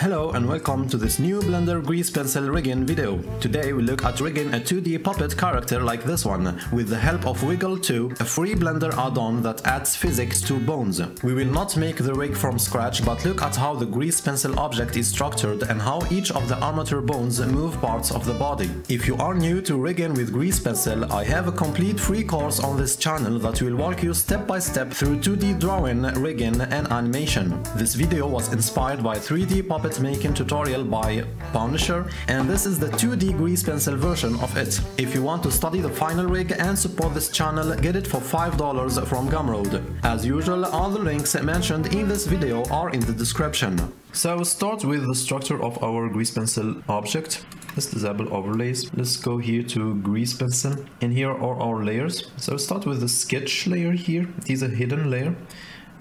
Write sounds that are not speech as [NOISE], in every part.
Hello and welcome to this new Blender Grease Pencil rigging video. Today we look at rigging a 2D puppet character like this one, with the help of Wiggle 2, a free Blender add-on that adds physics to bones. We will not make the rig from scratch, but look at how the Grease Pencil object is structured and how each of the armature bones move parts of the body. If you are new to rigging with Grease Pencil, I have a complete free course on this channel that will walk you step by step through 2D drawing, rigging and animation. This video was inspired by 3D puppet making tutorial by Pwnisher and this is the 2D grease pencil version of it. If you want to study the final rig and support this channel, get it for $5 from Gumroad. As usual, all the links mentioned in this video are in the description. So start with the structure of our grease pencil object. Let's disable overlays. Let's go here to grease pencil and here are our layers. So start with the sketch layer here. It is a hidden layer.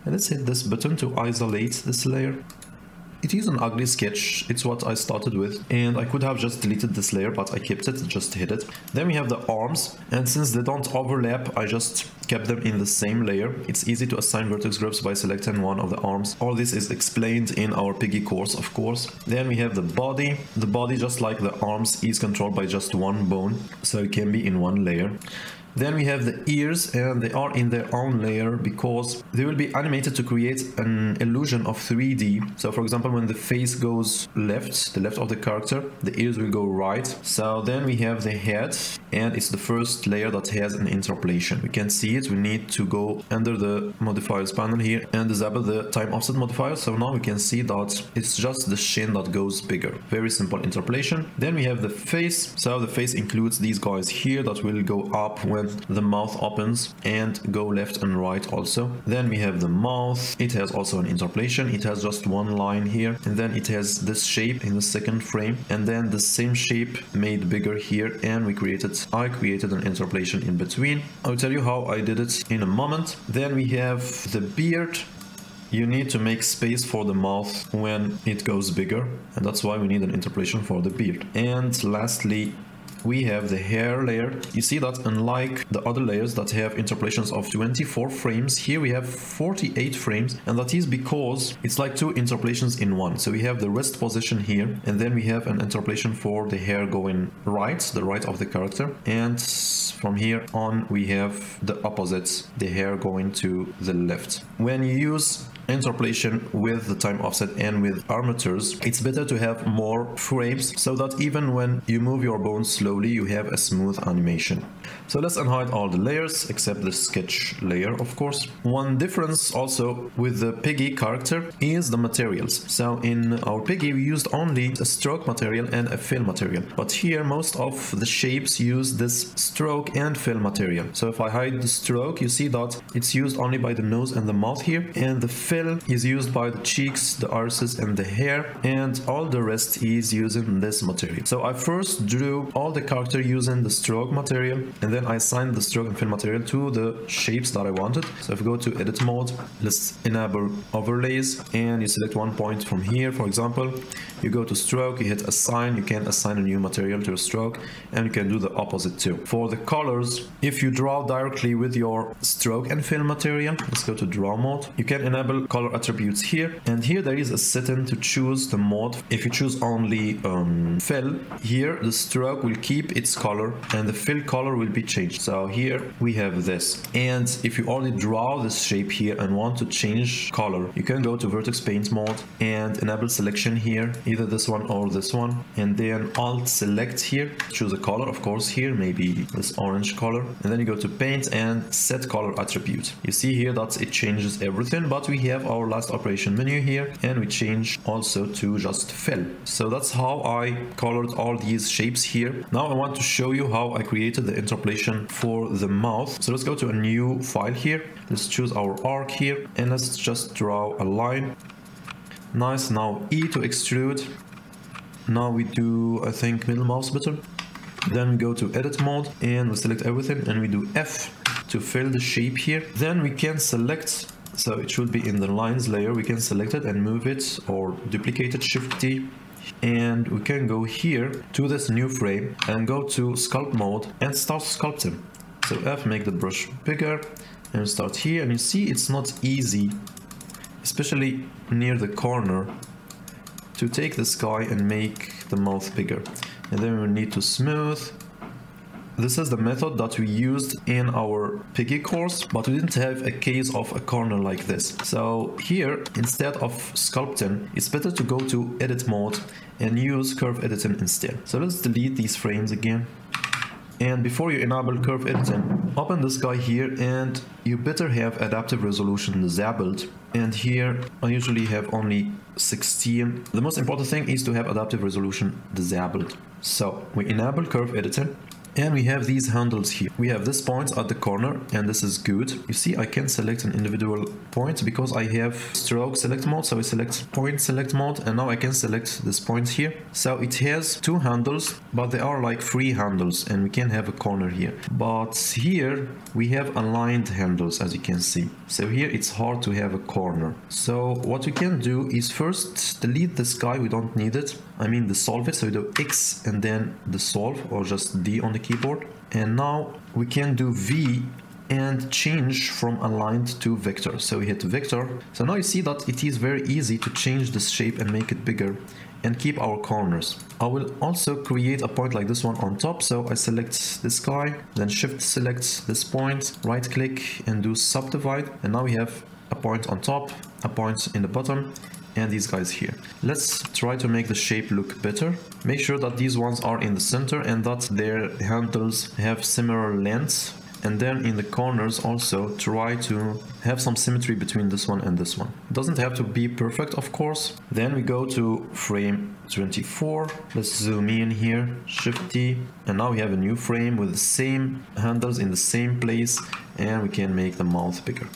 And let's hit this button to isolate this layer. It is an ugly sketch, it's what I started with, and I could have just deleted this layer, but I kept it, just hid it. Then we have the arms, and since they don't overlap, I just kept them in the same layer. It's easy to assign vertex groups by selecting one of the arms. All this is explained in our Piggy course, of course. Then we have the body. The body, just like the arms, is controlled by just one bone, so it can be in one layer. Then we have the ears and they are in their own layer because they will be animated to create an illusion of 3D. So for example, when the face goes left, the left of the character, the ears will go right. So then we have the head and it's the first layer that has an interpolation. We can see it. We need to go under the modifiers panel here and disable the time offset modifier. So now we can see that it's just the chin that goes bigger. Very simple interpolation. Then we have the face. So the face includes these guys here that will go up when the mouth opens and go left and right also. Then we have the mouth. It has also an interpolation. It has just one line here and then it has this shape in the second frame and then the same shape made bigger here and we created, I created an interpolation in between. I'll tell you how I did it in a moment. Then we have the beard you need to make space for the mouth when it goes bigger and that's why we need an interpolation for the beard and lastly we have the hair layer. You see that unlike the other layers that have interpolations of 24 frames, here we have 48 frames and that is because it's like two interpolations in one. So we have the rest position here and then we have an interpolation for the hair going right, the right of the character and from here on we have the opposites, the hair going to the left. When you use interpolation with the time offset and with armatures, it's better to have more frames so that even when you move your bones slowly, you have a smooth animation. So let's unhide all the layers except the sketch layer, of course. One difference also with the Piggy character is the materials. So in our Piggy, we used only a stroke material and a fill material. But here, most of the shapes use this stroke and fill material. So if I hide the stroke, you see that it's used only by the nose and the mouth here. And the fill is used by the cheeks, the irises and the hair and all the rest is using this material. So I first drew all the character using the stroke material and then I assigned the stroke and fill material to the shapes that I wanted. So if we go to edit mode, let's enable overlays and you select one point from here, for example, you go to stroke, you hit assign, you can assign a new material to a stroke and you can do the opposite too. For the colors, if you draw directly with your stroke and fill material, let's go to draw mode, you can enable color attributes here and here there is a setting to choose the mode. If you choose only um, fill here the stroke will keep its color and the fill color will be changed. So here we have this. And if you only draw this shape here and want to change color you can go to vertex paint mode and enable selection here either this one or this one and then alt select here choose a color of course here maybe this orange color and then you go to paint and set color attribute you see here that it changes everything but we have our last operation menu here and we change also to just fill. So that's how I colored all these shapes here. Now I want to show you how I created the interpolation for the mouth. So let's go to a new file here. Let's choose our arc here and let's just draw a line. Nice. Now E to extrude. Now we do, I think, middle mouse button. Then we go to edit mode and we select everything and we do F to fill the shape here. Then we can select so it should be in the lines layer. We can select it and move it or duplicate it, Shift T. And we can go here to this new frame and go to sculpt mode and start sculpting. So F, make the brush bigger and start here. And you see it's not easy, especially near the corner to take the sky and make the mouth bigger. And then we need to smooth this is the method that we used in our Piggy course, but we didn't have a case of a corner like this. So here, instead of sculpting, it's better to go to edit mode and use curve editing instead. So let's delete these frames again. And before you enable curve editing, open this guy here and you better have adaptive resolution disabled. And here I usually have only 16. The most important thing is to have adaptive resolution disabled. So we enable curve editing and we have these handles here. We have this point at the corner and this is good. You see I can select an individual point because I have stroke select mode. So I select point select mode and now I can select this point here. So it has two handles but they are like free handles and we can have a corner here. But here we have aligned handles as you can see. So here it's hard to have a corner. So what we can do is first delete this guy. We don't need it. I mean dissolve it. So we do X and then dissolve or just D on the keyboard. And now we can do V and change from aligned to vector. So we hit vector. So now you see that it is very easy to change this shape and make it bigger and keep our corners. I will also create a point like this one on top. So I select this guy, then shift select this point, right click and do subdivide. And now we have a point on top, a point in the bottom and these guys here. Let's try to make the shape look better. Make sure that these ones are in the center and that their handles have similar lengths and then in the corners also try to have some symmetry between this one and this one. Doesn't have to be perfect of course. Then we go to frame 24. Let's zoom in here, shift T and now we have a new frame with the same handles in the same place and we can make the mouth bigger.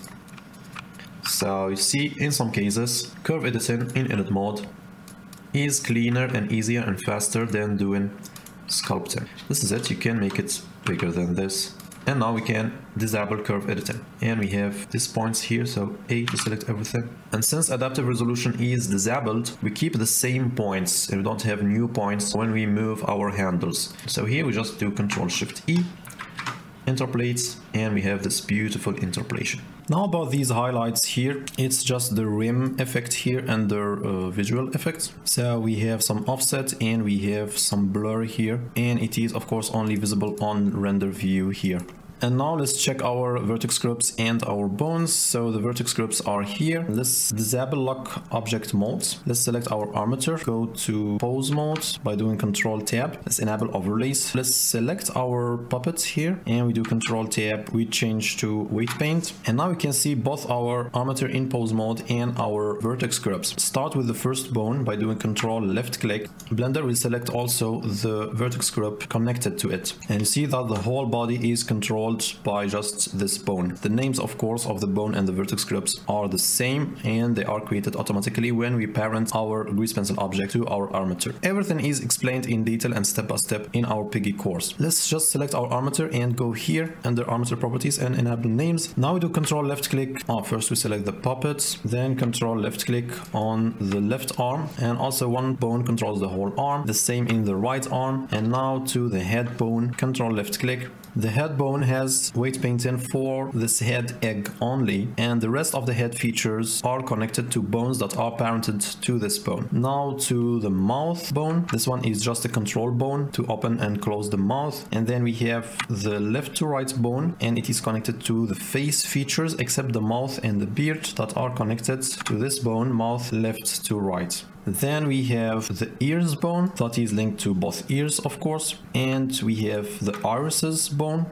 So you see in some cases curve editing in edit mode is cleaner and easier and faster than doing sculpting. This is it, you can make it bigger than this. And now we can disable curve editing. And we have these points here, so A to select everything. And since adaptive resolution is disabled, we keep the same points and we don't have new points when we move our handles. So here we just do Control Shift E interpolates and we have this beautiful interpolation. Now about these highlights here, it's just the rim effect here and the uh, visual effects. So we have some offset and we have some blur here and it is of course only visible on render view here. And now let's check our vertex groups and our bones. So the vertex groups are here. Let's disable lock object modes. Let's select our armature, go to pose mode by doing control tab. Let's enable overlays. Let's select our puppets here and we do control tab. We change to weight paint. And now we can see both our armature in pose mode and our vertex groups. Start with the first bone by doing control left click. Blender will select also the vertex group connected to it. And you see that the whole body is controlled by just this bone. The names, of course, of the bone and the vertex groups are the same and they are created automatically when we parent our grease pencil object to our armature. Everything is explained in detail and step by step in our Piggy course. Let's just select our armature and go here under armature properties and enable names. Now we do control left click. Oh, first we select the puppet, then control left click on the left arm and also one bone controls the whole arm. The same in the right arm and now to the head bone, control left click the head bone has weight painting for this head egg only and the rest of the head features are connected to bones that are parented to this bone. Now to the mouth bone. This one is just a control bone to open and close the mouth and then we have the left to right bone and it is connected to the face features except the mouth and the beard that are connected to this bone mouth left to right. Then we have the ears bone that is linked to both ears, of course. And we have the irises bone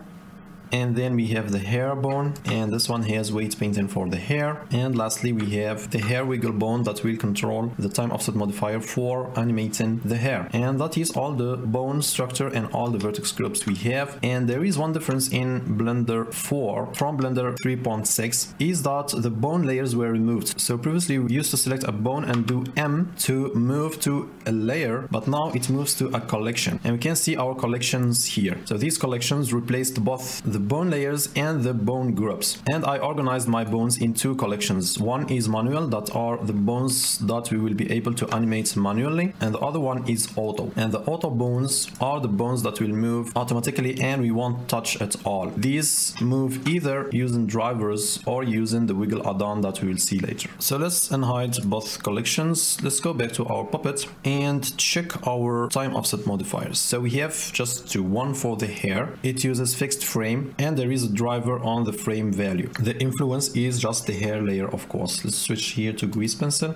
and then we have the hair bone and this one has weight painting for the hair. And lastly we have the hair wiggle bone that will control the time offset modifier for animating the hair. And that is all the bone structure and all the vertex groups we have. And there is one difference in blender 4 from blender 3.6 is that the bone layers were removed. So previously we used to select a bone and do m to move to a layer but now it moves to a collection. And we can see our collections here. So these collections replaced both the the bone layers and the bone groups. And I organized my bones in two collections. One is manual that are the bones that we will be able to animate manually and the other one is auto. And the auto bones are the bones that will move automatically and we won't touch at all. These move either using drivers or using the wiggle add-on that we will see later. So let's unhide both collections. Let's go back to our puppet and check our time offset modifiers. So we have just to one for the hair. It uses fixed frame and there is a driver on the frame value. The influence is just the hair layer of course. Let's switch here to grease pencil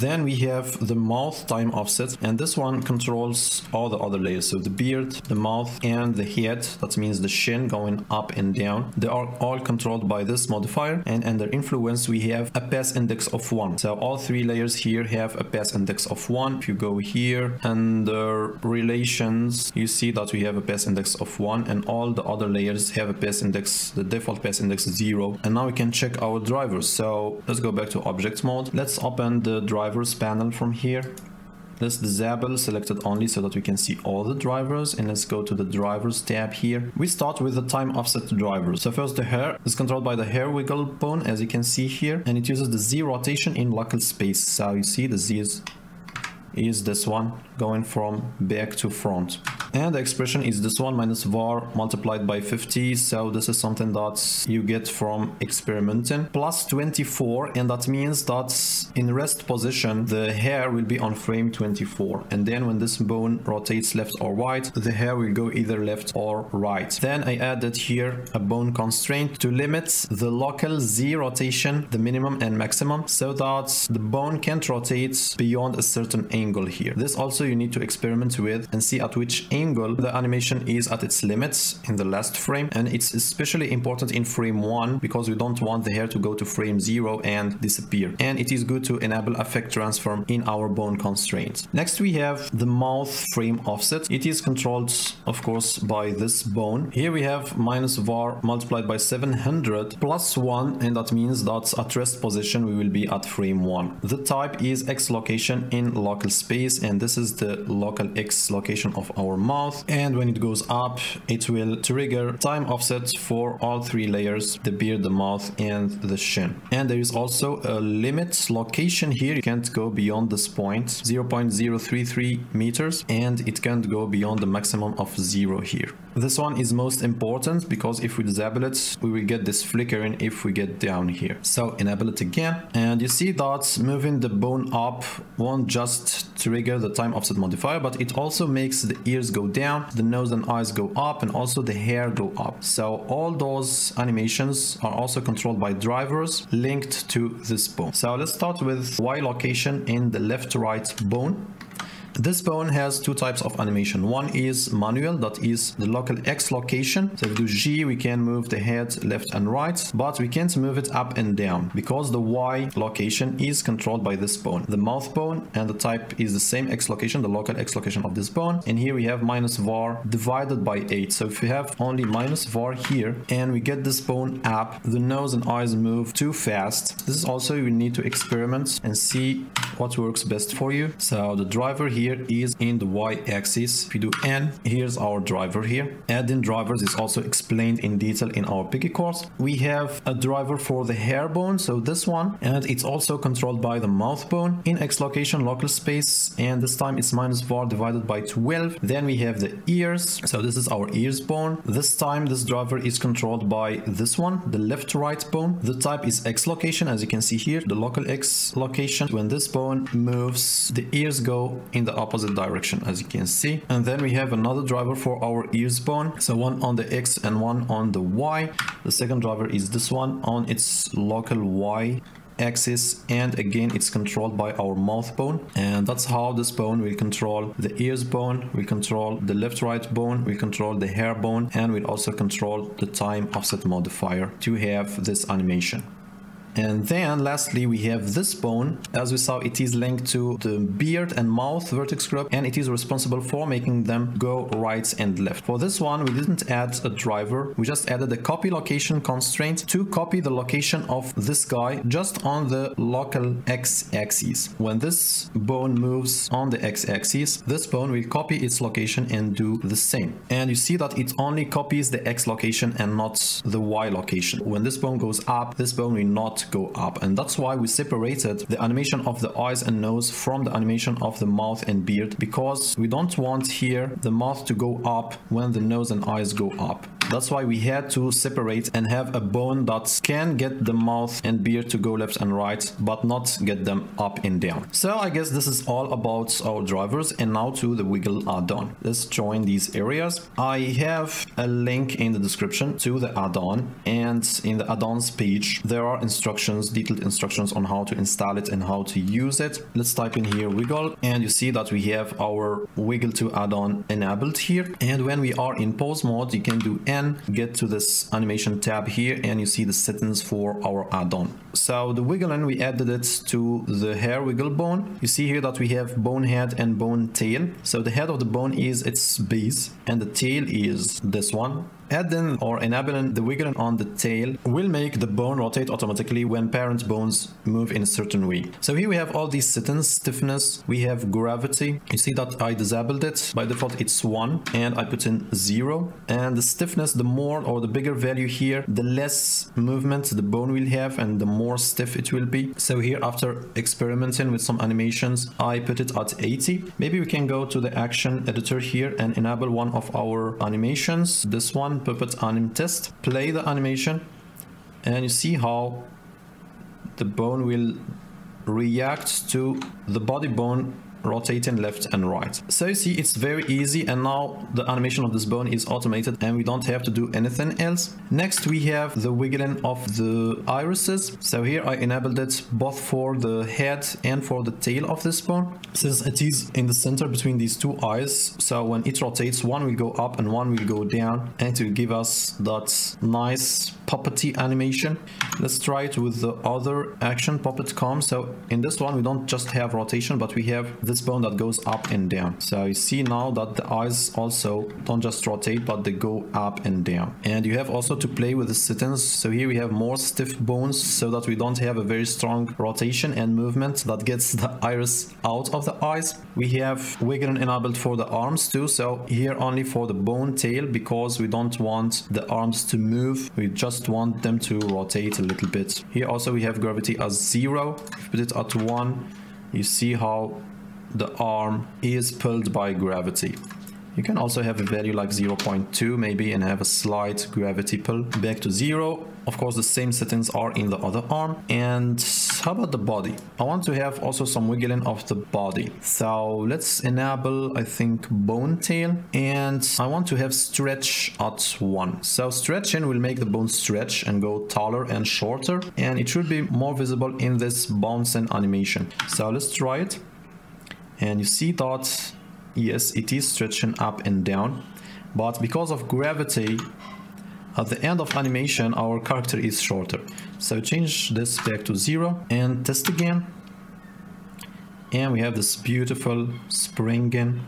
then we have the mouth time offset and this one controls all the other layers. So the beard, the mouth and the head, that means the chin going up and down. They are all controlled by this modifier and under influence we have a pass index of 1. So all three layers here have a pass index of 1. If you go here under relations you see that we have a pass index of 1 and all the other layers have a pass index, the default pass index is 0. And now we can check our drivers. So let's go back to object mode. Let's open the driver drivers panel from here. Let's disable selected only so that we can see all the drivers and let's go to the drivers tab here. We start with the time offset drivers. So first the hair is controlled by the hair wiggle bone as you can see here and it uses the z rotation in local space. So you see the z is is this one going from back to front. And the expression is this one minus var multiplied by 50 so this is something that you get from experimenting. Plus 24 and that means that in rest position the hair will be on frame 24 and then when this bone rotates left or right the hair will go either left or right. Then I added here a bone constraint to limit the local Z rotation the minimum and maximum so that the bone can't rotate beyond a certain angle here this also you need to experiment with and see at which angle angle, the animation is at its limits in the last frame and it's especially important in frame 1 because we don't want the hair to go to frame 0 and disappear. And it is good to enable affect transform in our bone constraints. Next we have the mouth frame offset. It is controlled of course by this bone. Here we have minus var multiplied by 700 plus 1 and that means that at rest position we will be at frame 1. The type is x location in local space and this is the local x location of our mouth. And when it goes up it will trigger time offset for all three layers the beard the mouth and the chin and there is also a limit location here. You can't go beyond this point 0.033 meters and it can't go beyond the maximum of zero here this one is most important because if we disable it we will get this flickering if we get down here so enable it again and you see that moving the bone up won't just trigger the time offset modifier but it also makes the ears go down, the nose and eyes go up, and also the hair go up. So all those animations are also controlled by drivers linked to this bone. So let's start with Y location in the left right bone. This bone has two types of animation. One is manual, that is the local X location. So if we do G, we can move the head left and right, but we can't move it up and down because the Y location is controlled by this bone. The mouth bone and the type is the same X location, the local X location of this bone. And here we have minus var divided by 8. So if we have only minus var here and we get this bone up, the nose and eyes move too fast. This is also you need to experiment and see what works best for you. So the driver here here is in the y-axis. If we do n, here's our driver here. Adding drivers is also explained in detail in our Piggy course. We have a driver for the hair bone, so this one, and it's also controlled by the mouth bone in X location local space, and this time it's minus var divided by 12. Then we have the ears, so this is our ears bone. This time this driver is controlled by this one, the left right bone. The type is X location, as you can see here, the local X location. When this bone moves, the ears go in the the opposite direction as you can see. And then we have another driver for our ears bone so one on the x and one on the y. The second driver is this one on its local y axis. And again it's controlled by our mouth bone. And that's how this bone will control the ears bone will control the left right bone. Will control the hair bone. And will also control the time offset modifier to have this animation And then lastly, we have this bone. As we saw, it is linked to the beard and mouth vertex group, and it is responsible for making them go right and left. For this one, we didn't add a driver. We just added a copy location constraint to copy the location of this guy just on the local x-axis. When this bone moves on the x-axis, this bone will copy its location and do the same. And you see that it only copies the x location and not the y location. When this bone goes up, this bone will not go up. And that's why we separated the animation of the eyes and nose from the animation of the mouth and beard because we don't want here the mouth to go up when the nose and eyes go up. That's why we had to separate and have a bone that can get the mouth and beard to go left and right, but not get them up and down. So I guess this is all about our drivers and now to the wiggle add-on. Let's join these areas. I have a link in the description to the add-on and in the add-ons page there are instructions, detailed instructions on how to install it and how to use it. Let's type in here wiggle and you see that we have our wiggle 2 add-on enabled here and when we are in pose mode you can do Get to this animation tab here and you see the settings for our add-on. So the wiggle wiggling we added it to the hair wiggle bone. You see here that we have bone head and bone tail. So the head of the bone is its base and the tail is this one adding or enabling the wiggling on the tail will make the bone rotate automatically when parent bones move in a certain way. So here we have all these settings, stiffness, we have gravity. You see that I disabled it. By default, it's one and I put in zero. And the stiffness, the more or the bigger value here, the less movement the bone will have and the more stiff it will be. So here after experimenting with some animations, I put it at 80. Maybe we can go to the action editor here and enable one of our animations. This one puppet anim test. Play the animation and you see how the bone will react to the body bone rotating left and right. So you see it's very easy and now the animation of this bone is automated and we don't have to do anything else. Next we have the wiggling of the irises. So here I enabled it both for the head and for the tail of this bone. Since it is in the center between these two eyes, so when it rotates one will go up and one will go down and it will give us that nice puppety animation. Let's try it with the other action puppet com. So in this one we don't just have rotation but we have this bone that goes up and down. So you see now that the eyes also don't just rotate, but they go up and down. And you have also to play with the settings. So here we have more stiff bones so that we don't have a very strong rotation and movement that gets the iris out of the eyes. We have wiggling enabled for the arms too. So here only for the bone tail because we don't want the arms to move. We just want them to rotate a little bit. Here also we have gravity as zero. Put it at one, you see how the arm is pulled by gravity. You can also have a value like 0.2 maybe and have a slight gravity pull back to zero. Of course, the same settings are in the other arm. And how about the body? I want to have also some wiggling of the body. So let's enable, I think, bone tail. And I want to have stretch at one. So stretching will make the bone stretch and go taller and shorter. And it should be more visible in this bouncing animation. So let's try it and you see that yes it is stretching up and down. But because of gravity at the end of animation our character is shorter. So change this back to zero and test again. And we have this beautiful springing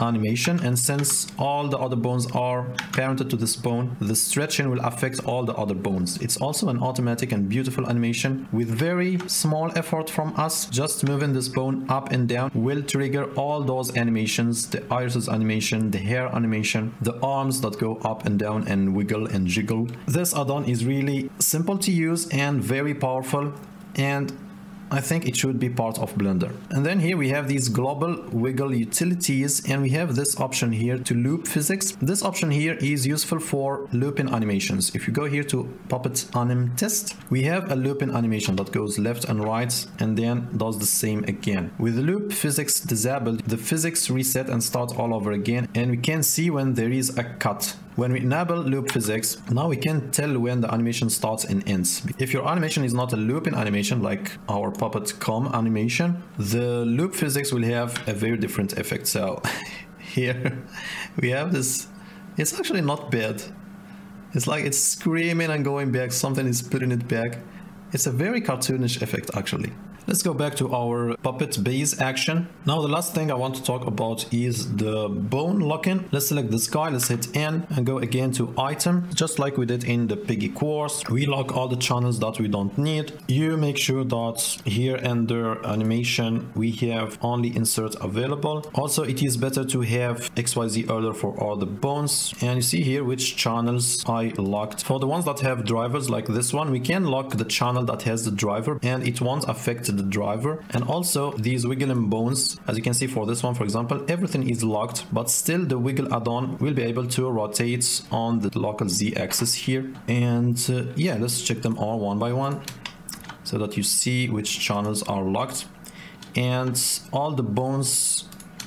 animation and since all the other bones are parented to this bone the stretching will affect all the other bones. It's also an automatic and beautiful animation with very small effort from us. Just moving this bone up and down will trigger all those animations the irises animation the hair animation the arms that go up and down and wiggle and jiggle. This add-on is really simple to use and very powerful and I think it should be part of Blender. And then here we have these global wiggle utilities and we have this option here to loop physics. This option here is useful for looping animations. If you go here to Puppet Anim Test, we have a looping animation that goes left and right and then does the same again. With loop physics disabled, the physics reset and start all over again and we can see when there is a cut when we enable loop physics, now we can tell when the animation starts and ends. If your animation is not a looping animation like our Puppet Com animation, the loop physics will have a very different effect. So [LAUGHS] here we have this, it's actually not bad. It's like it's screaming and going back, something is putting it back. It's a very cartoonish effect actually. Let's go back to our puppet base action. Now the last thing I want to talk about is the bone locking. Let's select this guy, let's hit N and go again to item. Just like we did in the piggy course, we lock all the channels that we don't need. You make sure that here under animation we have only insert available. Also it is better to have XYZ order for all the bones and you see here which channels I locked. For the ones that have drivers like this one, we can lock the channel that has the driver and it won't affect the driver. And also these wiggling bones as you can see for this one for example everything is locked but still the wiggle add-on will be able to rotate on the local z axis here. And uh, yeah let's check them all one by one so that you see which channels are locked. And all the bones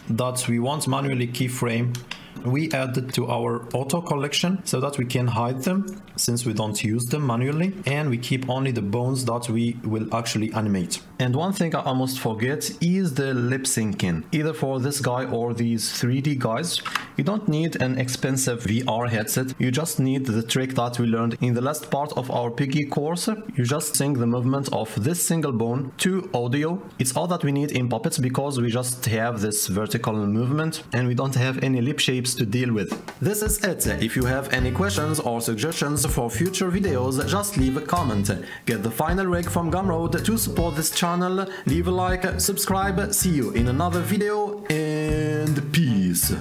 that we want manually keyframe we add to our auto collection so that we can hide them since we don't use them manually. And we keep only the bones that we will actually animate. And one thing I almost forget is the lip syncing. Either for this guy or these 3D guys, you don't need an expensive VR headset. You just need the trick that we learned in the last part of our Piggy course. You just sync the movement of this single bone to audio. It's all that we need in Puppets because we just have this vertical movement and we don't have any lip shapes to deal with. This is it. If you have any questions or suggestions for future videos, just leave a comment. Get the final rig from Gumroad to support this channel, leave a like, subscribe, see you in another video and peace.